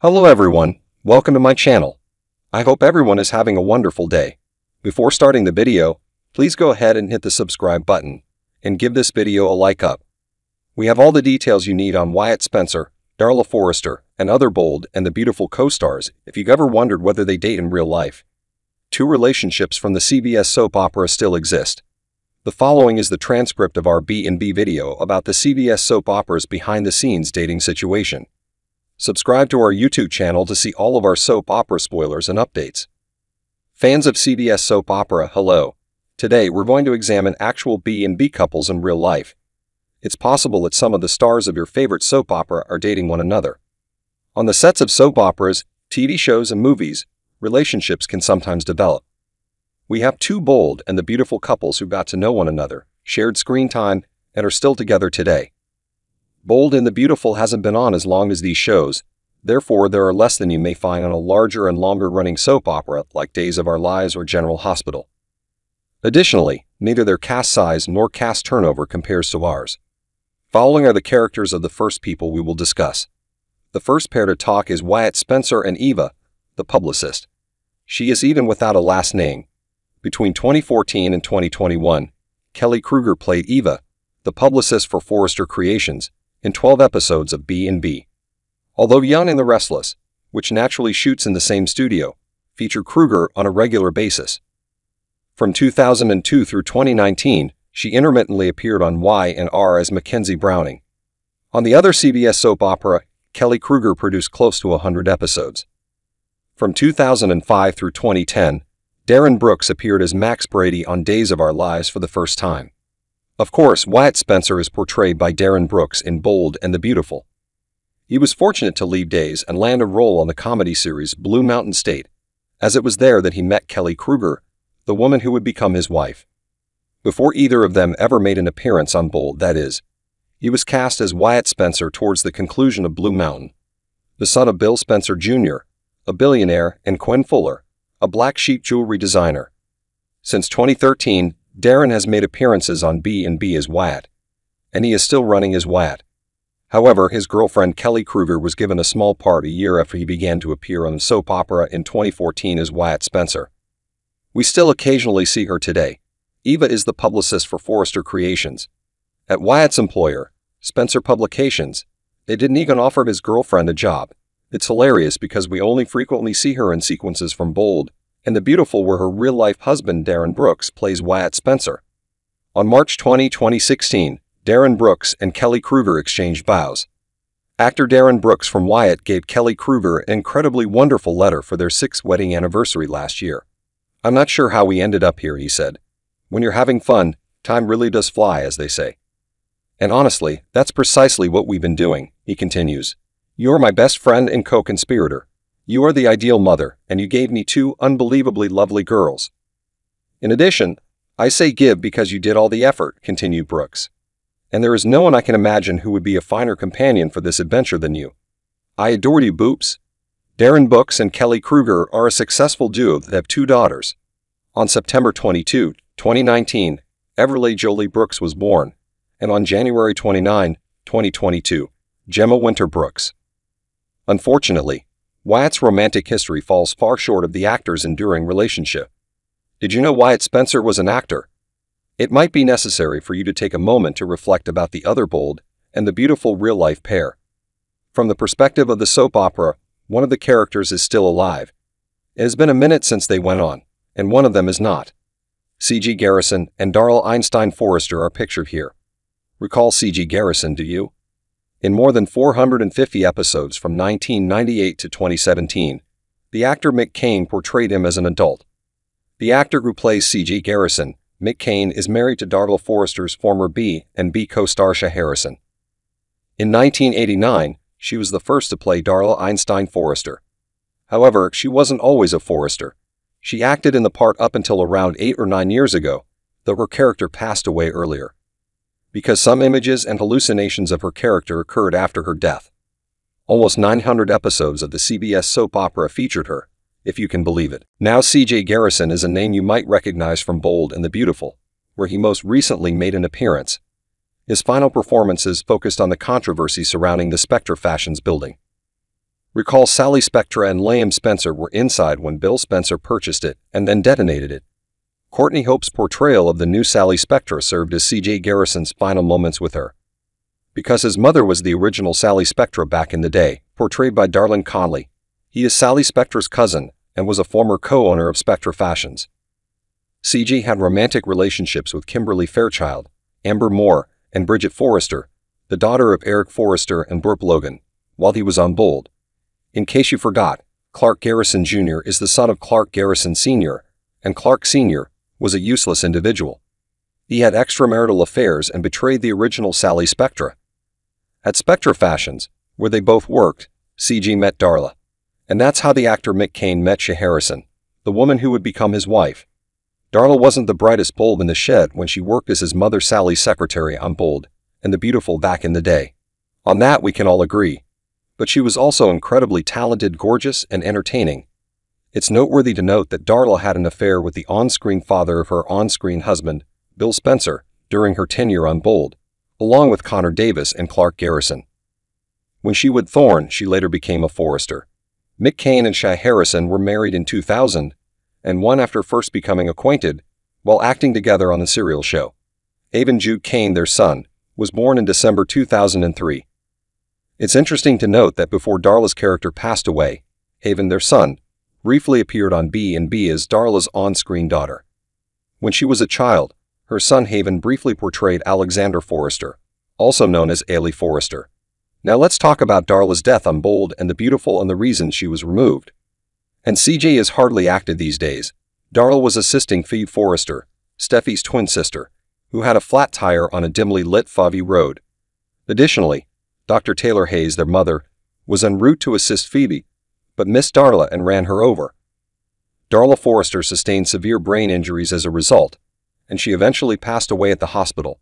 Hello everyone, welcome to my channel. I hope everyone is having a wonderful day. Before starting the video, please go ahead and hit the subscribe button and give this video a like up. We have all the details you need on Wyatt Spencer, Darla Forrester, and other bold and the beautiful co-stars if you've ever wondered whether they date in real life. Two relationships from the CBS soap opera still exist. The following is the transcript of our B&B video about the CBS soap opera's behind-the-scenes dating situation. Subscribe to our YouTube channel to see all of our soap opera spoilers and updates. Fans of CBS soap opera, hello. Today we're going to examine actual B&B couples in real life. It's possible that some of the stars of your favorite soap opera are dating one another. On the sets of soap operas, TV shows, and movies, relationships can sometimes develop. We have two bold and the beautiful couples who got to know one another, shared screen time, and are still together today. Bold and the Beautiful hasn't been on as long as these shows, therefore there are less than you may find on a larger and longer-running soap opera like Days of Our Lives or General Hospital. Additionally, neither their cast size nor cast turnover compares to ours. Following are the characters of the first people we will discuss. The first pair to talk is Wyatt Spencer and Eva, the publicist. She is even without a last name. Between 2014 and 2021, Kelly Kruger played Eva, the publicist for Forrester Creations, in 12 episodes of B&B. Although Young and the Restless, which naturally shoots in the same studio, feature Kruger on a regular basis. From 2002 through 2019, she intermittently appeared on Y and R as Mackenzie Browning. On the other CBS soap opera, Kelly Kruger produced close to 100 episodes. From 2005 through 2010, Darin Brooks appeared as Max Brady on Days of Our Lives for the first time. Of course, Wyatt Spencer is portrayed by Darin Brooks in Bold and the Beautiful. He was fortunate to leave Days and land a role on the comedy series Blue Mountain State, as it was there that he met Kelly Kruger, the woman who would become his wife. Before either of them ever made an appearance on Bold, that is, he was cast as Wyatt Spencer towards the conclusion of Blue Mountain, the son of Bill Spencer Jr., a billionaire, and Quinn Fuller, a black sheep jewelry designer. Since 2013, Darin has made appearances on B&B as Wyatt, and he is still running as Wyatt. However, his girlfriend Kelly Kruger was given a small part a year after he began to appear on the soap opera in 2014 as Wyatt Spencer. We still occasionally see her today. Eva is the publicist for Forrester Creations. At Wyatt's employer, Spencer Publications, they didn't even offer his girlfriend a job. It's hilarious because we only frequently see her in sequences from Bold and The Beautiful where her real-life husband Darin Brooks plays Wyatt Spencer. On March 20, 2016, Darin Brooks and Kelly Kruger exchanged vows. Actor Darin Brooks from Wyatt gave Kelly Kruger an incredibly wonderful letter for their sixth wedding anniversary last year. I'm not sure how we ended up here, he said. When you're having fun, time really does fly, as they say. And honestly, that's precisely what we've been doing, he continues. You're my best friend and co-conspirator. You are the ideal mother, and you gave me two unbelievably lovely girls. In addition, I say give because you did all the effort, continued Brooks. And there is no one I can imagine who would be a finer companion for this adventure than you. I adored you, Boops. Darin Brooks and Kelly Kruger are a successful duo that have two daughters. On September 22, 2019, Everleigh Jolie Brooks was born, and on January 29, 2022, Gemma Winter Brooks. Unfortunately, Wyatt's romantic history falls far short of the actor's enduring relationship. Did you know Wyatt Spencer was an actor? It might be necessary for you to take a moment to reflect about the other bold and the beautiful real-life pair. From the perspective of the soap opera, one of the characters is still alive. It has been a minute since they went on, and one of them is not. C.J. Garrison and Darla Einstein Forrester are pictured here. Recall C.J. Garrison, do you? In more than 450 episodes from 1998 to 2017, the actor Mick Cain portrayed him as an adult. The actor who plays C.J. Garrison, Mick Cain, is married to Darla Forrester's former B and B co-star Schae Harrison. In 1989, she was the first to play Darla Einstein Forrester. However, she wasn't always a Forrester. She acted in the part up until around eight or nine years ago, though her character passed away earlier because some images and hallucinations of her character occurred after her death. Almost 900 episodes of the CBS soap opera featured her, if you can believe it. Now CJ Garrison is a name you might recognize from Bold and the Beautiful, where he most recently made an appearance. His final performances focused on the controversy surrounding the Spectra Fashions building. Recall Sally Spectra and Liam Spencer were inside when Bill Spencer purchased it and then detonated it. Courtney Hope's portrayal of the new Sally Spectra served as C.J. Garrison's final moments with her. Because his mother was the original Sally Spectra back in the day, portrayed by Darlene Conley, he is Sally Spectra's cousin and was a former co-owner of Spectra Fashions. CJ had romantic relationships with Kimberly Fairchild, Amber Moore, and Bridget Forrester, the daughter of Eric Forrester and Brooke Logan, while he was on Bold. In case you forgot, Clark Garrison Jr. is the son of Clark Garrison Sr., and Clark Sr. was a useless individual. He had extramarital affairs and betrayed the original Sally Spectra. At Spectra Fashions, where they both worked, CJ met Darla. And that's how the actor Mick Cain met Schae Harrison, the woman who would become his wife. Darla wasn't the brightest bulb in the shed when she worked as his mother Sally's secretary on Bold and The Beautiful back in the day. On that we can all agree. But she was also incredibly talented, gorgeous, and entertaining. It's noteworthy to note that Darla had an affair with the on-screen father of her on-screen husband, Bill Spencer, during her tenure on Bold, along with Connor Davis and Clark Garrison. When she would Thorne, she later became a Forrester. Mick Cain and Schae Harrison were married in 2000, and one after first becoming acquainted while acting together on the serial show. Haven Jude Cain, their son, was born in December 2003. It's interesting to note that before Darla's character passed away, Haven, their son, briefly appeared on B and B as Darla's on-screen daughter. When she was a child, her son Haven briefly portrayed Alexander Forrester, also known as Ailey Forrester. Now let's talk about Darla's death on Bold and the Beautiful and the reasons she was removed. And CJ is hardly active these days. Darla was assisting Phoebe Forrester, Steffi's twin sister, who had a flat tire on a dimly lit Favi road. Additionally, Dr. Taylor Hayes, their mother, was en route to assist Phoebe, but missed Darla and ran her over. Darla Forrester sustained severe brain injuries as a result, and she eventually passed away at the hospital.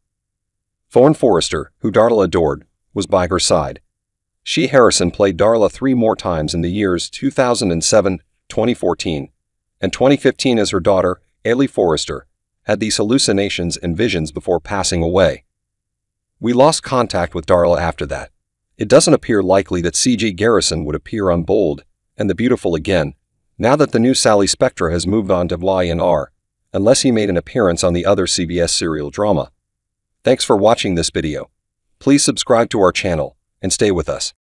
Thorne Forrester, who Darla adored, was by her side. Schae Harrison played Darla three more times in the years 2007, 2014, and 2015 as her daughter, Ailey Forrester, had these hallucinations and visions before passing away. We lost contact with Darla after that. It doesn't appear likely that C.J. Garrison would appear on Bold and The Beautiful again, now that the new Sally Spectra has moved on to Y&R, unless he made an appearance on the other CBS serial drama. Thanks for watching this video. Please subscribe to our channel and stay with us.